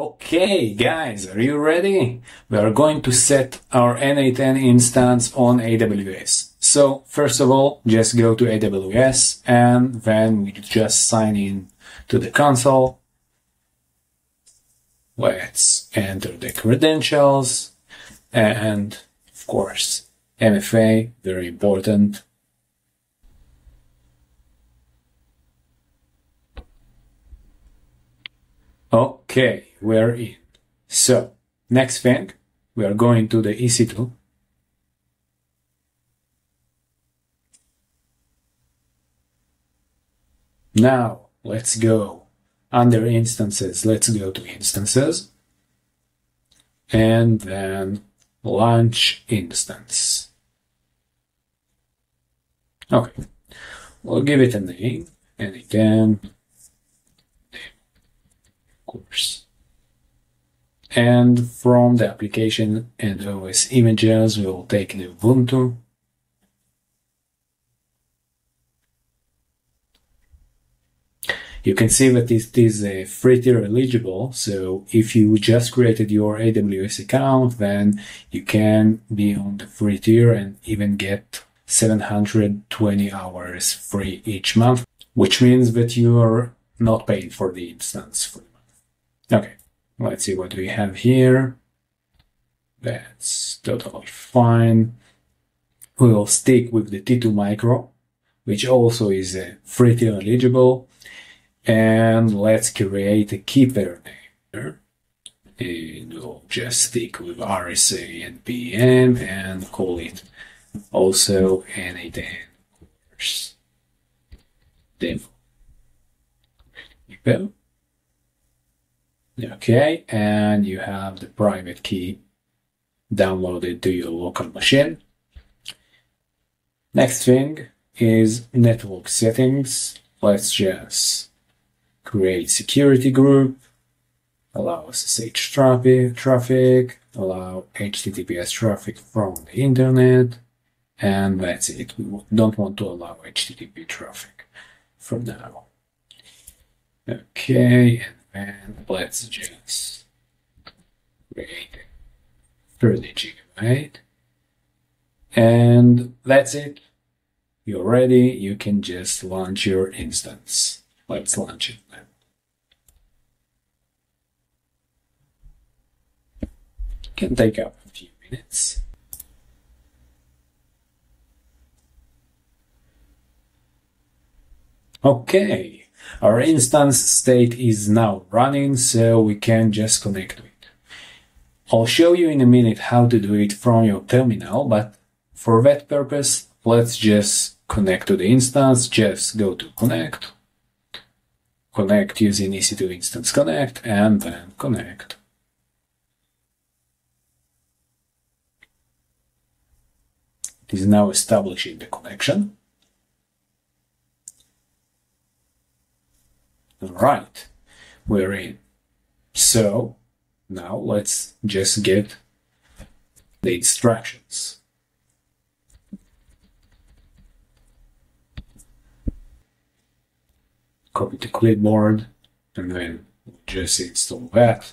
Okay, guys, are you ready? We are going to set our n8n instance on AWS. So, first of all, just go to AWS and then we just sign in to the console. Let's enter the credentials and, of course, MFA, very important. Okay, we're in. So, next thing, we are going to the EC2. Now, let's go under instances. Let's go to instances and then launch instance. Okay, we'll give it a name and again course. And from the application and OS images, we'll take the Ubuntu. You can see that it is a free tier eligible. So if you just created your AWS account, then you can be on the free tier and even get 720 hours free each month, which means that you are not paying for the instance for Okay, let's see what we have here. That's totally fine. We will stick with the T2 Micro, which also is a free tier eligible. And let's create a key pair name. And we'll just stick with RSA and PEM and call it also N8N course demo. Okay, and you have the private key downloaded to your local machine. Next thing is network settings. Let's just create security group, allow SSH traffic, traffic, allow HTTPS traffic from the internet, and that's it. We don't want to allow HTTP traffic from now. Okay, and let's just create 30 gigabyte and that's it. You're ready. You can just launch your instance let's launch it then. Can take up a few minutes. Okay our instance state is now running, so we can just connect to it. I'll show you in a minute how to do it from your terminal, but for that purpose, let's just connect to the instance. Just go to connect, connect using EC2 Instance Connect, and then connect. It is now establishing the connection. Right, we're in. So now let's just get the instructions. Copy to clipboard and then just install that.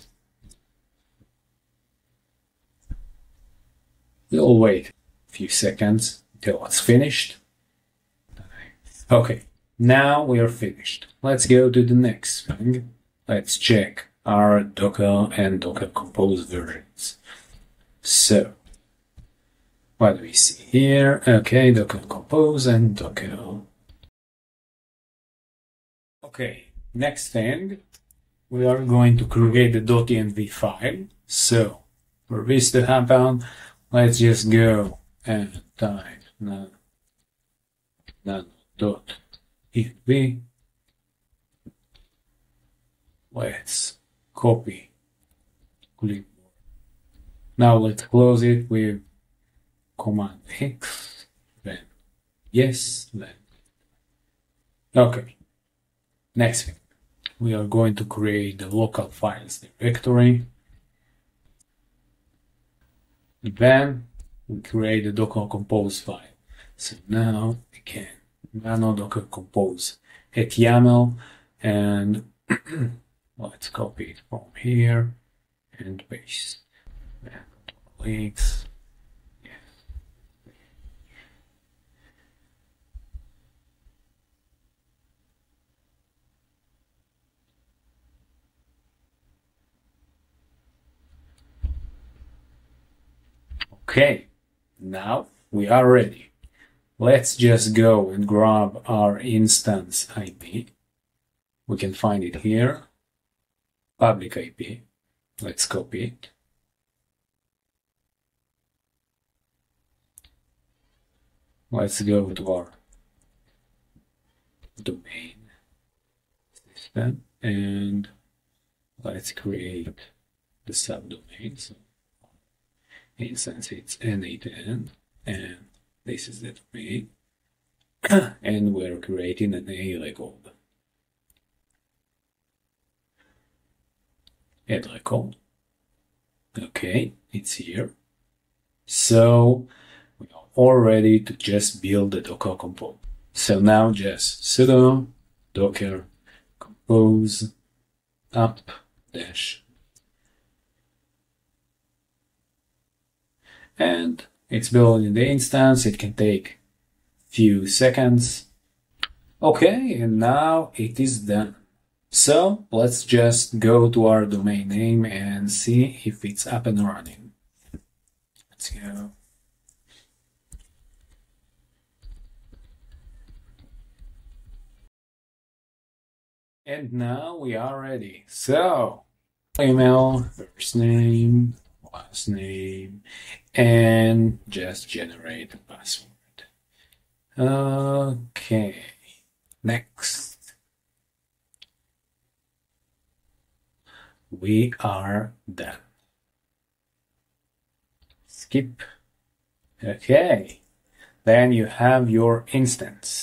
We'll wait a few seconds until it's finished. Okay, now we are finished. Let's go to the next thing. Let's check our Docker and Docker Compose versions. So, what do we see here? Okay, Docker Compose and Docker. Okay, next thing, we are going to create the .env file. So, for this to happen, let's just go and type nano, dot env. Let's copy clipboard. Now let's close it with Command X, then yes, then. Okay. Next thing, we are going to create the local files directory. Then we create the Docker Compose file. So now again, nano docker compose at YAML and let's copy it from here and paste. links. Okay, now we are ready. Let's just go and grab our instance IP. We can find it here. Public IP. Let's copy it. Let's go to our domain system and let's create the subdomain. So instance it's n8n and this is the domain and we're creating an A record. Add. Okay, it's here. So we are all ready to just build the Docker compose So now just sudo docker compose up dash and it's building the instance. It can take few seconds. Okay, and now it is done. So let's just go to our domain name and see if it's up and running. Let's go. And now we are ready. So, email, first name, last name, and just generate a password. Okay, next. We are done. Skip. Okay, then you have your instance.